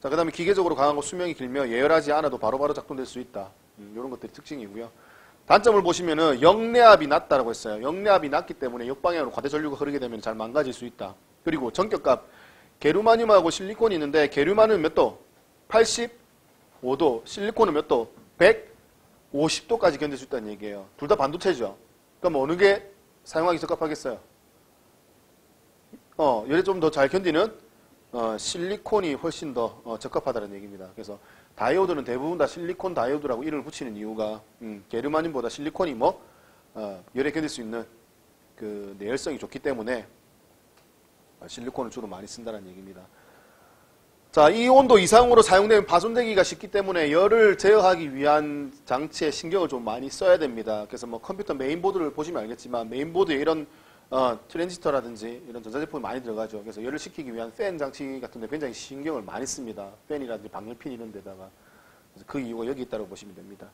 자, 그 다음에 기계적으로 강하고 수명이 길며 예열하지 않아도 바로바로 작동될 수 있다. 음, 이런 것들이 특징이고요. 단점을 보시면은 역내압이 낮다라고 했어요. 역내압이 낮기 때문에 역방향으로 과대 전류가 흐르게 되면 잘 망가질 수 있다. 그리고 전격값 게르마늄하고 실리콘이 있는데 게르마늄 몇 도? 85도. 실리콘은 몇 도? 150도까지 견딜 수 있다는 얘기예요. 둘 다 반도체죠. 그럼 어느 게 사용하기 적합하겠어요? 어, 열에 좀 더 잘 견디는 어, 실리콘이 훨씬 더 어, 적합하다는 얘기입니다. 그래서 다이오드는 대부분 다 실리콘 다이오드라고 이름을 붙이는 이유가 음, 게르마늄보다 실리콘이 뭐 어, 열에 견딜 수 있는 그 내열성이 좋기 때문에 어, 실리콘을 주로 많이 쓴다는 얘기입니다. 자, 이 온도 이상으로 사용되면 파손되기가 쉽기 때문에 열을 제어하기 위한 장치에 신경을 좀 많이 써야 됩니다. 그래서 뭐 컴퓨터 메인보드를 보시면 알겠지만 메인보드에 이런 어, 트랜지스터라든지 이런 전자제품이 많이 들어가죠. 그래서 열을 식히기 위한 팬 장치 같은 데 굉장히 신경을 많이 씁니다. 팬이라든지 방열핀 이런 데다가. 그래서 그 이유가 여기 있다고 보시면 됩니다.